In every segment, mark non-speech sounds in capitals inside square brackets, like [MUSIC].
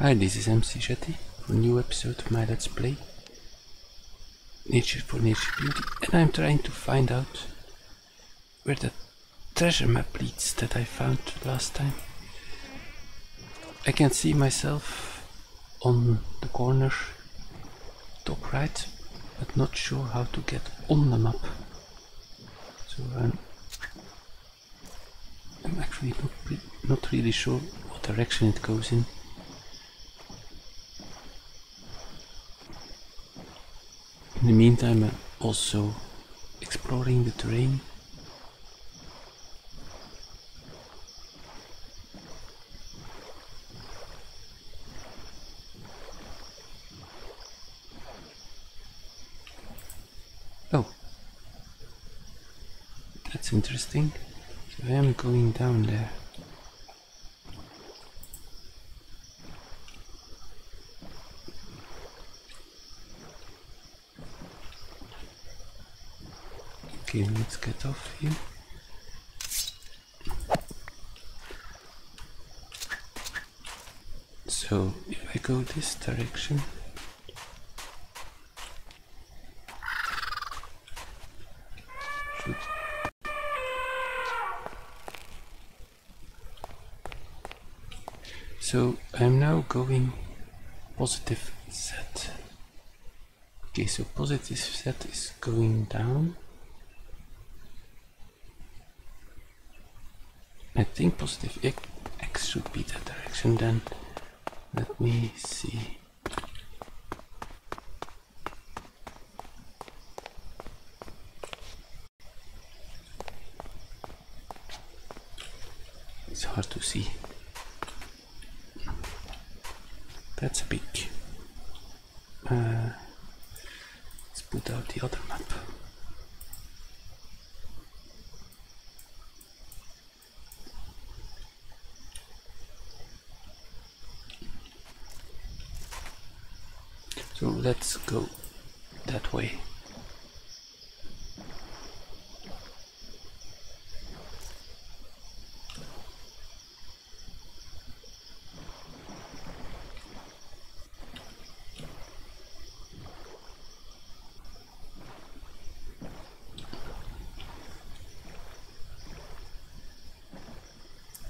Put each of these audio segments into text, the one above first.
Hi, this is McJty for a new episode of my Let's Play Nature for Nature Beauty and I'm trying to find out where the treasure map leads that I found last time. I can see myself on the corner top right but not sure how to get on the map. So I'm, I'm actually not, not really sure what direction it goes in. In the meantime, I'm also exploring the terrain. Oh, that's interesting. So I am going down there. Okay, let's get off here. So if I go this direction, so I'm now going positive Z. Okay, so positive Z is going down. I think positive x should be that direction then. Let me see. It's hard to see. That's a big. Uh, let's put out the other map. So let's go that way.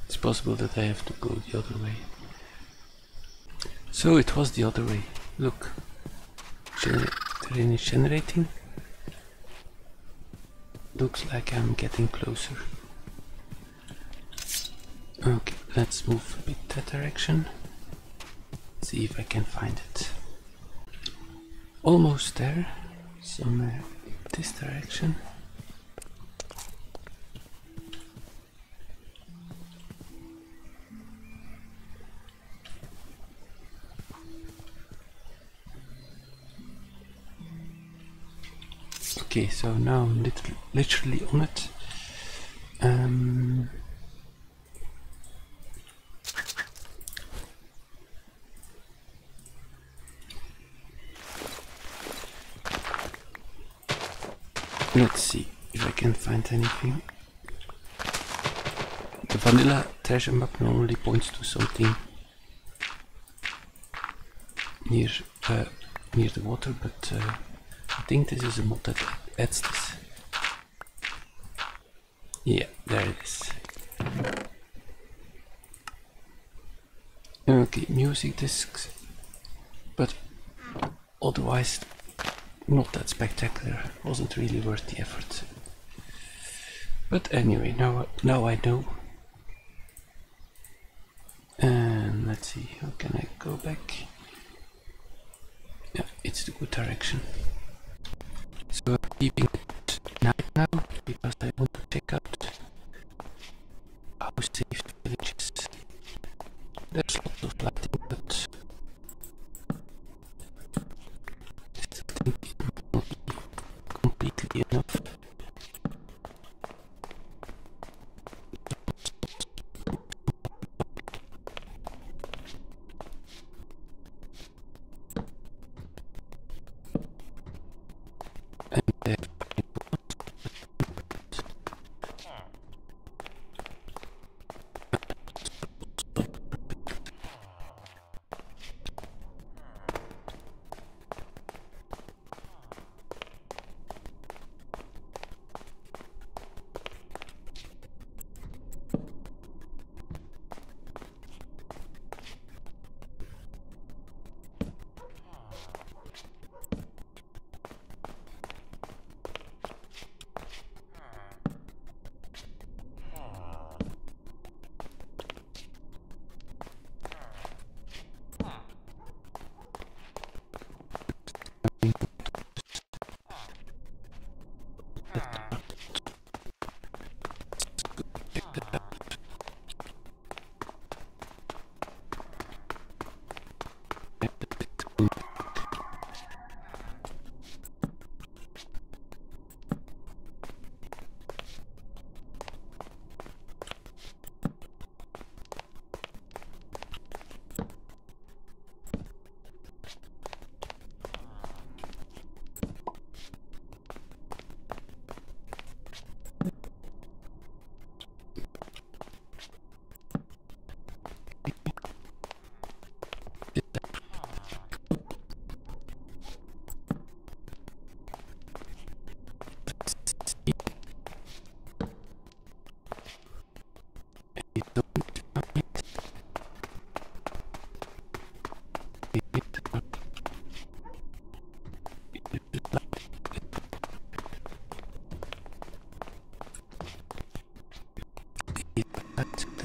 It's possible that I have to go the other way. So it was the other way. Look. Gener terrain is generating. Looks like I'm getting closer. Okay, let's move a bit that direction. See if I can find it. Almost there. Somewhere this direction. Okay, so now I'm literally, literally on it. Um, let's see if I can find anything. The vanilla treasure map normally points to something near uh, near the water, but uh, I think this is a mod that adds this. Yeah, there it is. Okay, music discs, but otherwise not that spectacular. Wasn't really worth the effort. But anyway, now now I know. And let's see, how can I go back? Yeah, it's the good direction. Keeping it night now because I want to check out how But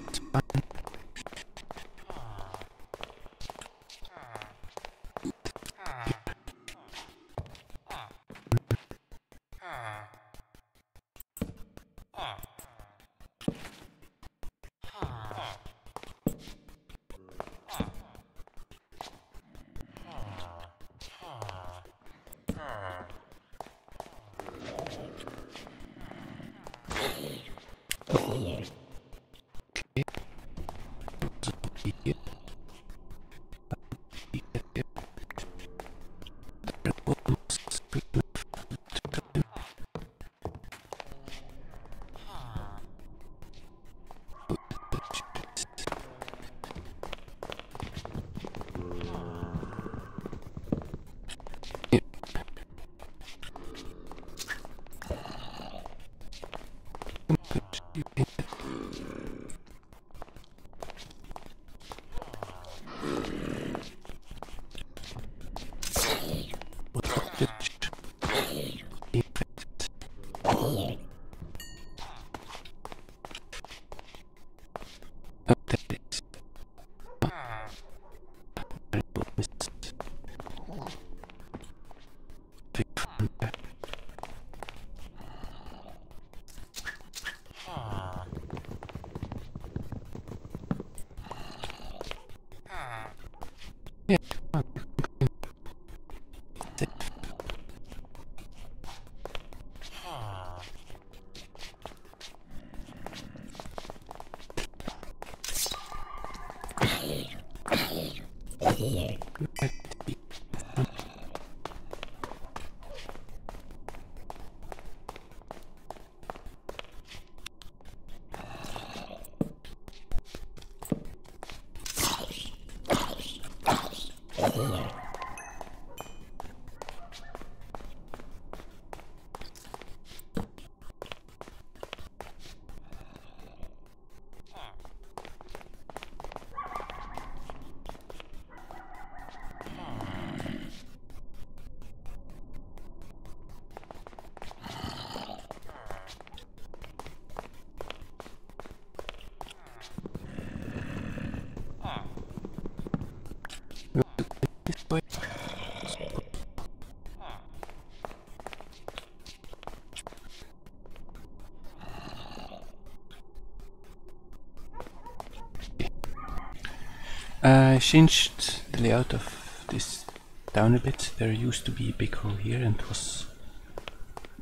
I changed the layout of this down a bit. There used to be a big hole here and it was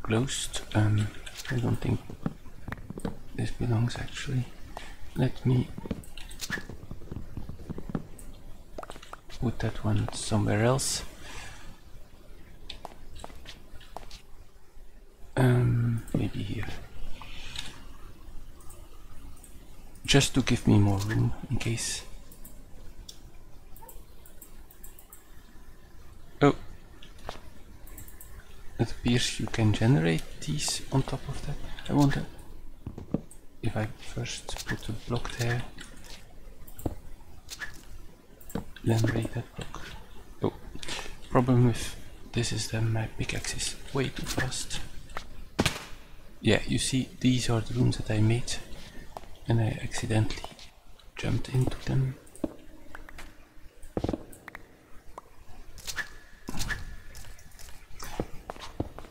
closed. Um, I don't think this belongs actually. Let me put that one somewhere else. Um, maybe here. Just to give me more room in case. It appears you can generate these on top of that. I wonder if I first put a block there then break that block. Oh, problem with this is that my pickaxe is way too fast. Yeah, you see, these are the rooms that I made, and I accidentally jumped into them.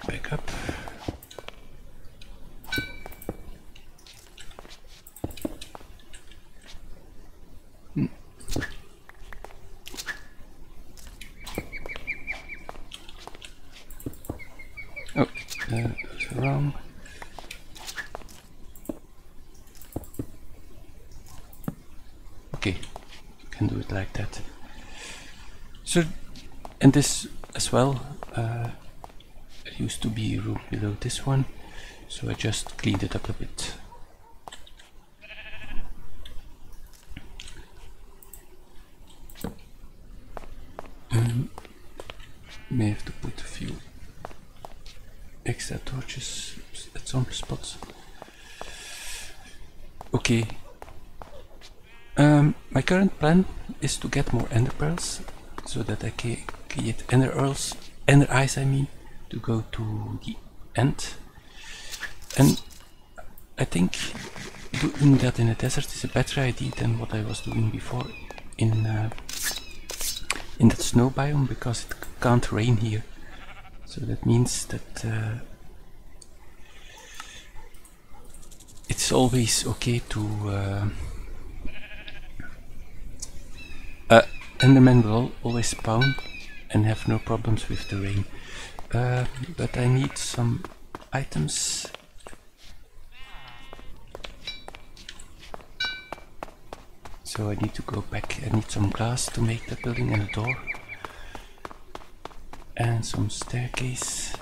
Back up. Oh, that was wrong. Okay, you can do it like that. So, and this as well, uh, used to be a room below this one, so I just cleaned it up a bit. Um, may have to put a few extra torches at some spots. Okay. Um, my current plan is to get more ender pearls so that I can create ender earls, ender eyes I mean, to go to the end. And I think doing that in a desert is a better idea than what I was doing before in uh, in that snow biome because it can't rain here. So that means that uh, it's always okay to. Uh, uh, Enderman will always spawn and have no problems with the rain. Uh, but I need some items. So I need to go back. I need some glass to make the building and a door. And some staircase.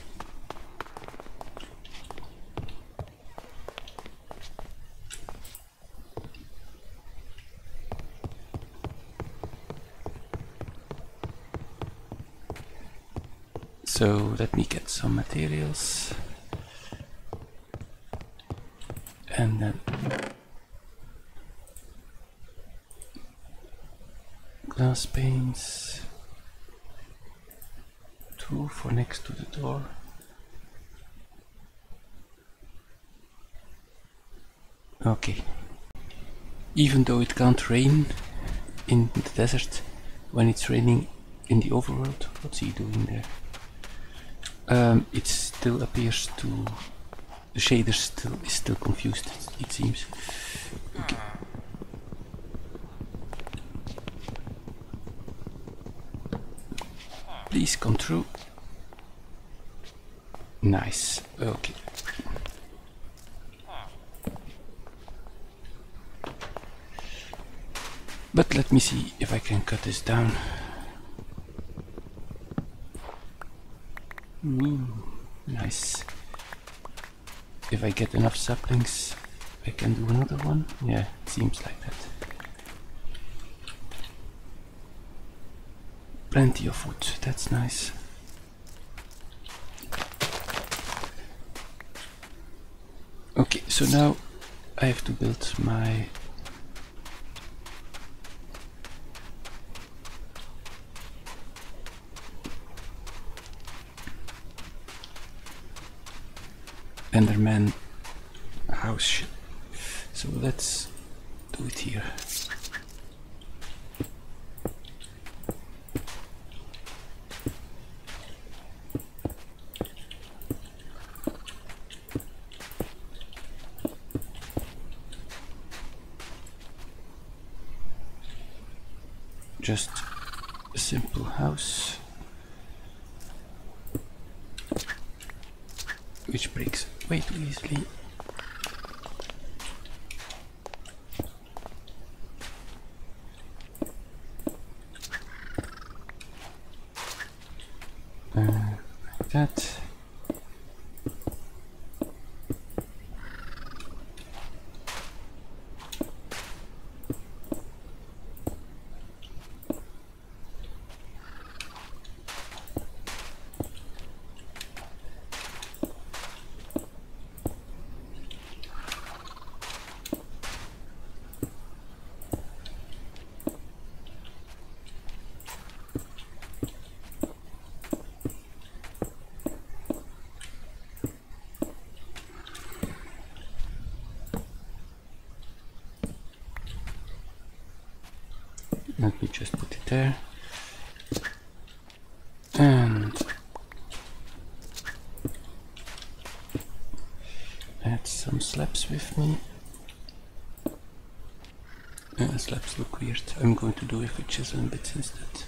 So let me get some materials. And then glass panes. Two for next to the door. Okay. Even though it can't rain in the desert, when it's raining in the overworld, what's he doing there? Um, it still appears to the shader still is still confused. It seems. Okay. Please come through. Nice. Okay. But let me see if I can cut this down. Ooh, nice. If I get enough saplings, I can do another one. Yeah, it seems like that. Plenty of wood, that's nice. Okay, so now I have to build my Enderman house. So let's do it here. Just a simple house. Which breaks way too easily. Uh, like that. Let me just put it there. And add some slabs with me. Uh, slabs look weird. I'm going to do it with chisel and bits instead.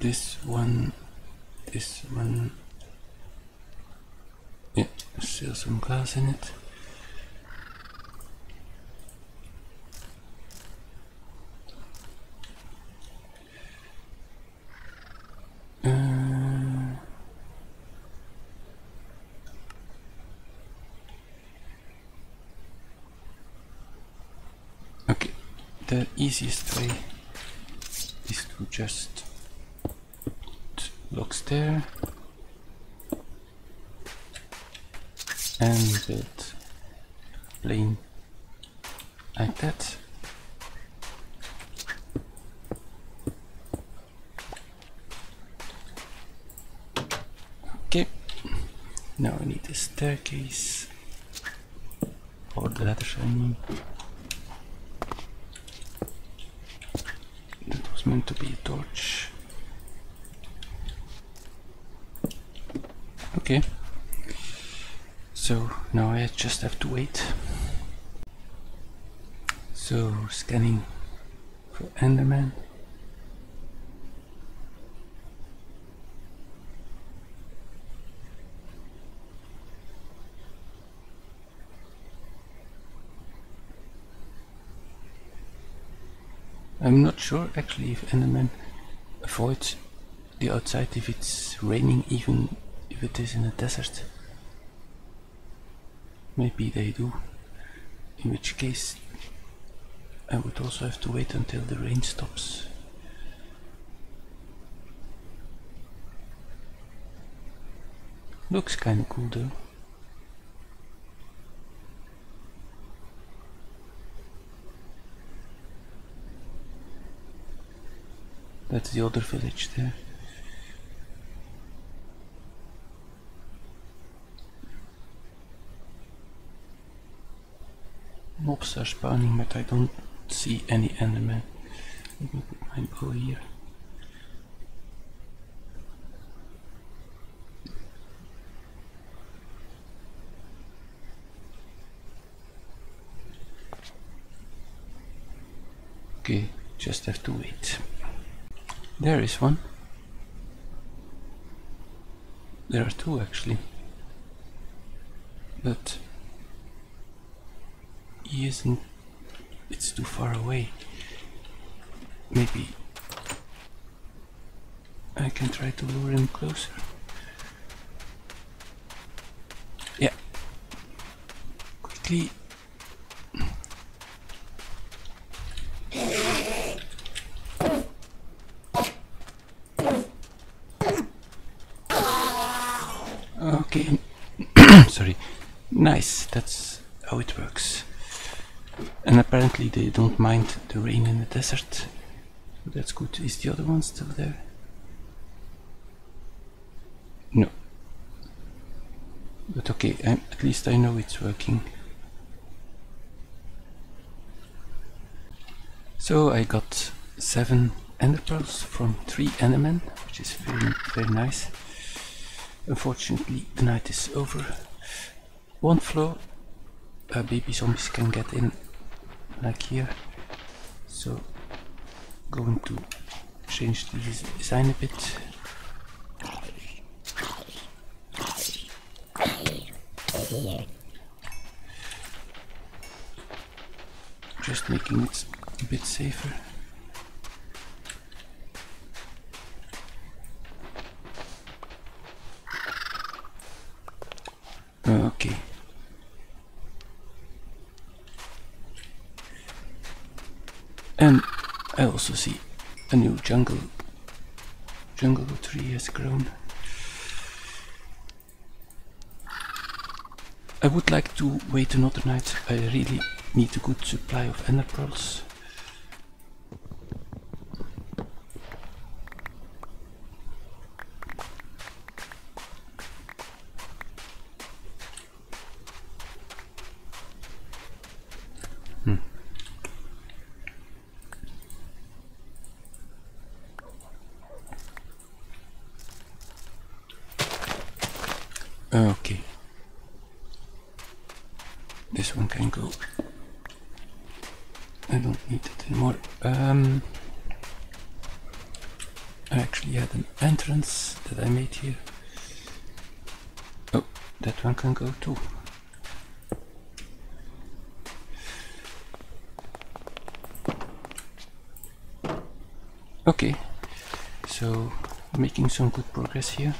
this one, this one, yeah, still glass in it. Uh, okay, the easiest way is to just blocks there and build plain like that. Okay. Now I need a staircase or the ladders I mean that was meant to be a torch. Okay. So now I just have to wait. So, scanning for Enderman. I'm not sure actually if Enderman avoids the outside if it's raining even if it is in a desert. Maybe they do. In which case I would also have to wait until the rain stops. Looks kinda cool though. That's the other village there. Mobs are spawning, but I don't see any endermen. Let me put my bow here. Okay, just have to wait. There is one. There are two actually. But he isn't it's too far away. Maybe I can try to lure him closer. Yeah. Quickly. Okay. [COUGHS] Sorry. Nice. That's how it works. And apparently they don't mind the rain in the desert. So that's good. Is the other one still there? No. But okay, um, at least I know it's working. So I got seven ender pearls from three endermen, which is very, very nice. Unfortunately, the night is over. One floor, uh, baby zombies can get in like here. So going to change the design a bit. Just making it a bit safer okay And I also see a new jungle. Jungle tree has grown. I would like to wait another night. I really need a good supply of ender pearls. Okay. This one can go. I don't need it anymore. Um, I actually had an entrance that I made here. Oh, that one can go too. Okay, so making some good progress here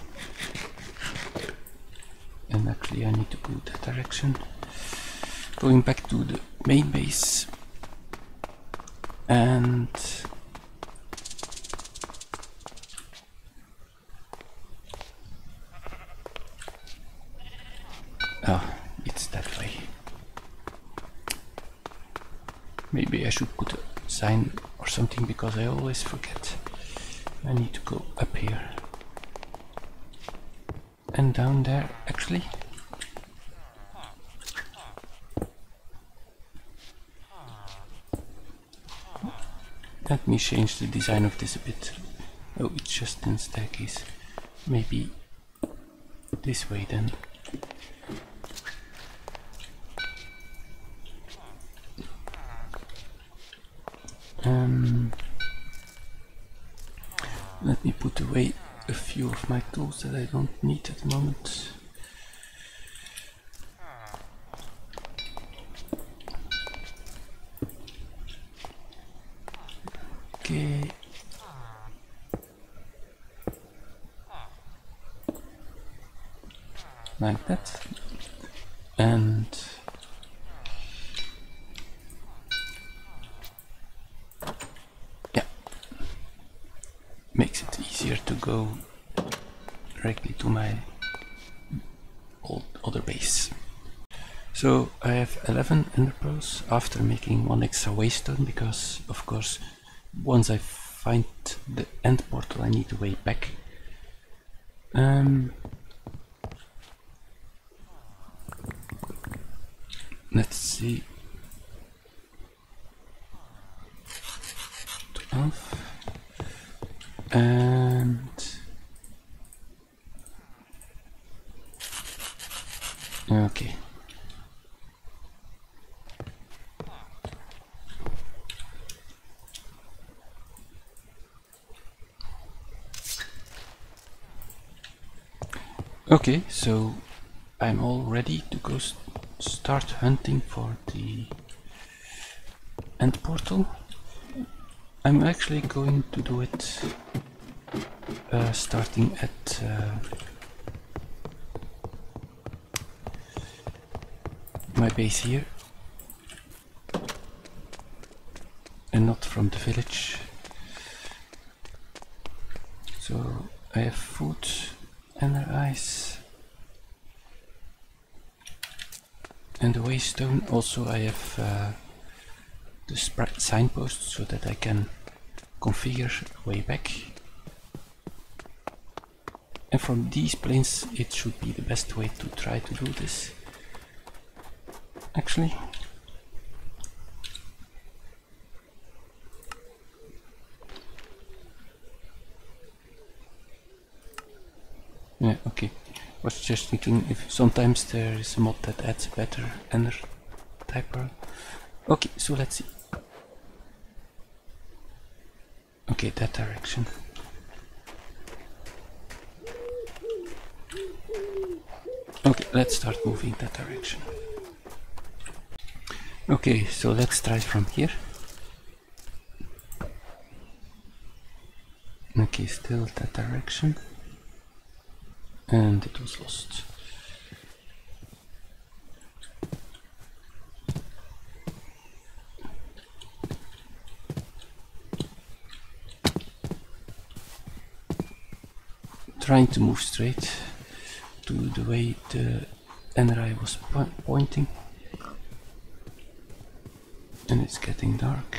and actually I need to go that direction going back to the main base and oh it's that way maybe I should put a or something because I always forget I need to go up here and down there actually. Let me change the design of this a bit. Oh, it's just in staircase. Maybe this way then. Um, let me put away a few of my tools that I don't need at the moment. Okay. Like that. And yeah, makes it easier to go directly to my old other base. So I have 11 ender pearls after making one extra waystone because of course once I find the end portal I need to way back. Um, let's see. 12 and okay Okay, so I'm all ready to go st start hunting for the end portal. I'm actually going to do it uh, starting at uh, my base here and not from the village. So I have food and their eyes. And the waystone also I have uh, the signpost so that I can configure way back. And from these plains it should be the best way to try to do this. Actually. Yeah, okay. Was just thinking if sometimes there is a mod that adds a better ender typer. Okay, so let's see. Okay, that direction. Okay, let's start moving that direction. Okay, so let's try from here. Okay, still that direction. And it was lost. Trying to move straight to the way the ender eye was po pointing. And it's getting dark.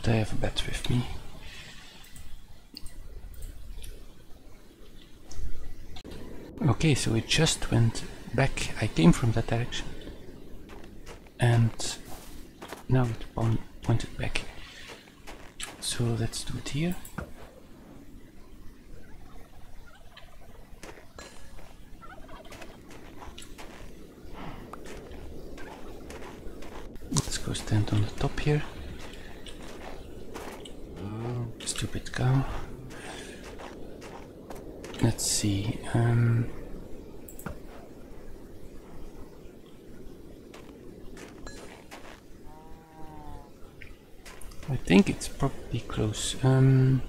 But I have a bat with me. Okay, so it just went back. I came from that direction. And now it po pointed back. So let's do it here. Let's go stand on the top here. Stupid cow. Let's see. Um, I think it's probably close. Um,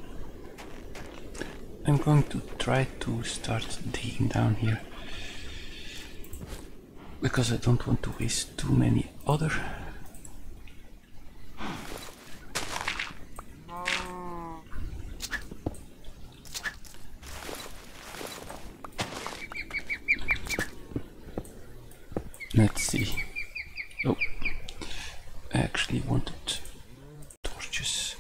I'm going to try to start digging down here because I don't want to waste too many other Let's see. Oh, I actually wanted torches.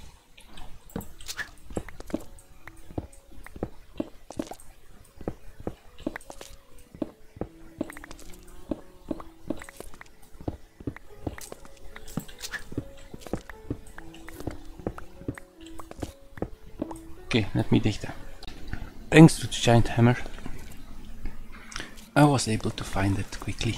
Okay, let me dig that. Thanks to the giant hammer, I was able to find it quickly.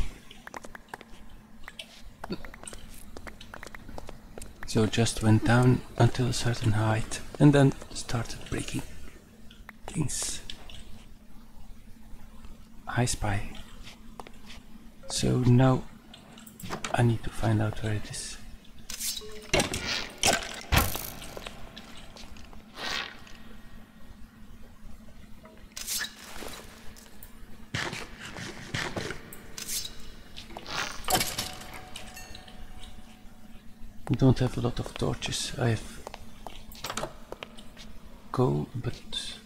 So just went down until a certain height and then started breaking things. I spy. So now I need to find out where it is. Don't have a lot of torches. I have coal, but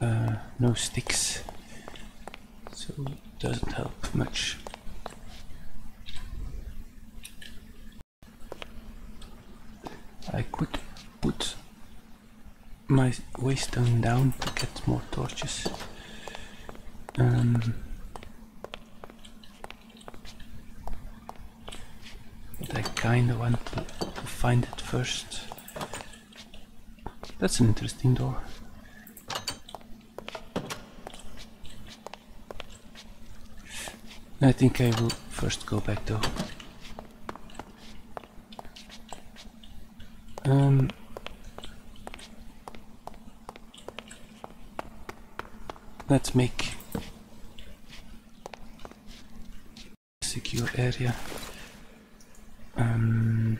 uh, no sticks, so it doesn't help much. I could put my waystone down to get more torches. Um, I kinda want to, to find it first. That's an interesting door. I think I will first go back though. Um, let's make secure area. Um,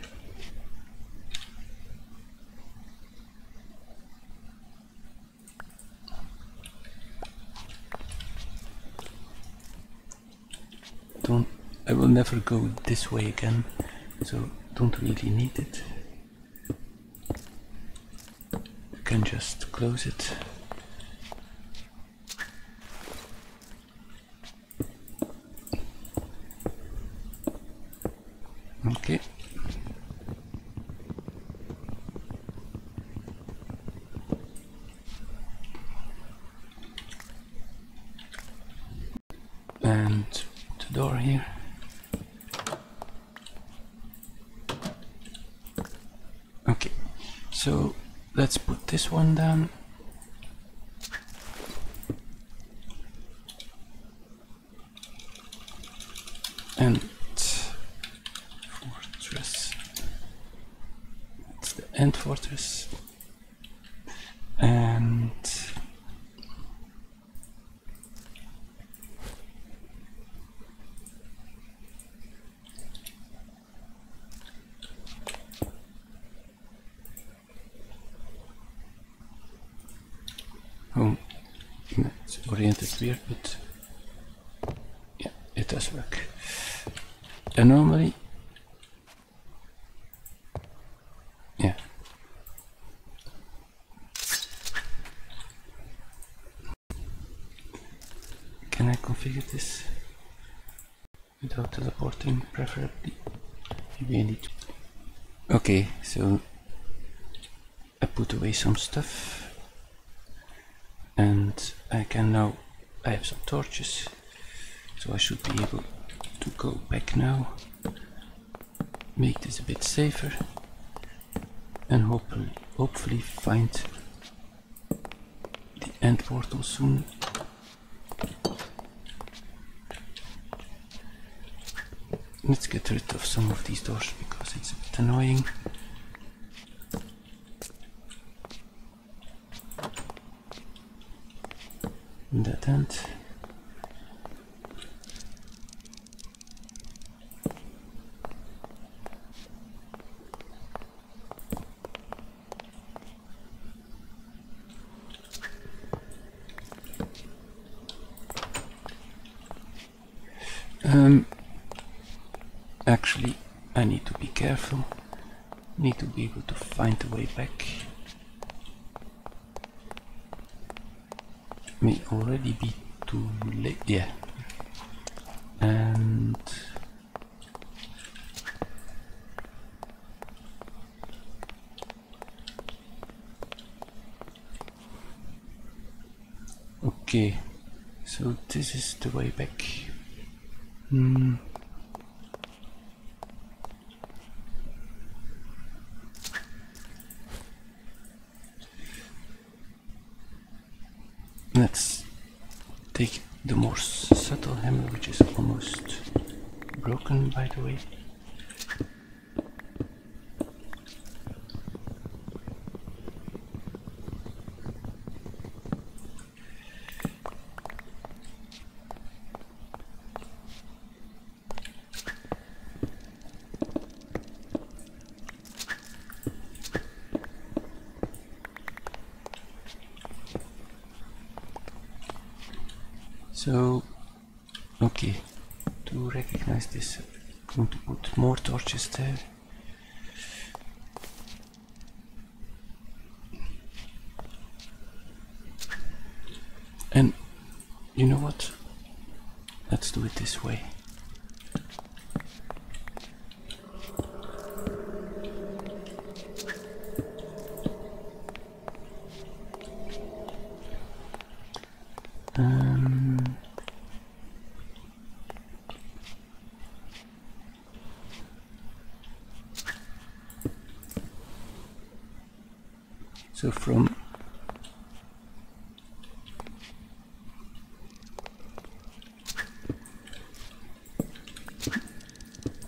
don't I will never go this way again so don't really need it. You can just close it okay and the door here. Okay, so let's put this one down. And fortress. It's the end fortress. And Oh, it's oriented weird, but yeah, it does work. And normally, yeah. Can I configure this without teleporting, preferably? Maybe I need to. Okay, so I put away some stuff and I can now I have some torches so I should be able to go back now. Make this a bit safer and hopefully hopefully find the end portal soon. Let's get rid of some of these doors because it's a bit annoying that end. Um, actually, I need to be careful. Need to be able to find the way back. let's take the more subtle hammer which is almost broken by the way. So from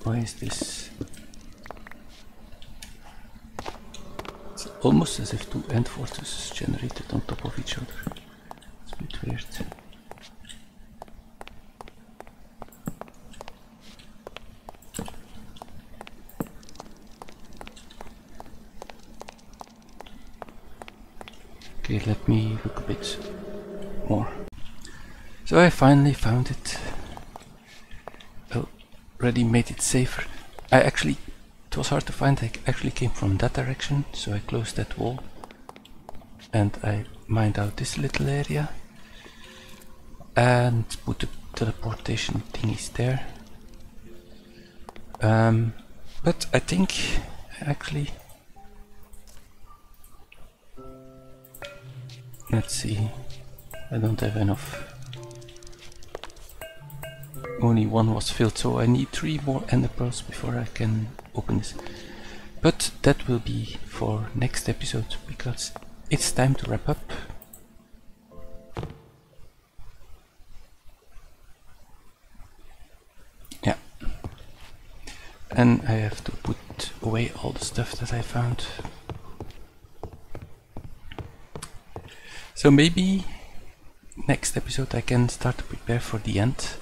why is this? It's almost as if two end fortresses generated on top of each other. It's a bit weird Okay, let me look a bit more. So I finally found it. Already made it safer. I actually, it was hard to find, I actually came from that direction, so I closed that wall. And I mined out this little area. And put the teleportation thingies there. Um, but I think actually Let's see. I don't have enough. Only one was filled, so I need three more ender pearls before I can open this. But that will be for next episode because it's time to wrap up. Yeah. And I have to put away all the stuff that I found. So maybe next episode I can start to prepare for the end.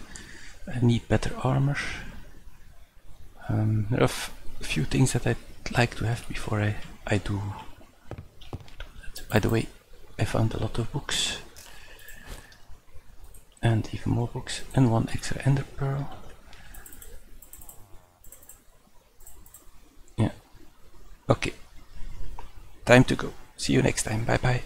I need better armor. Um, there are a few things that I'd like to have before I, I do. That. By the way, I found a lot of books. And even more books. And one extra ender pearl. Yeah. Okay. Time to go. See you next time. Bye bye.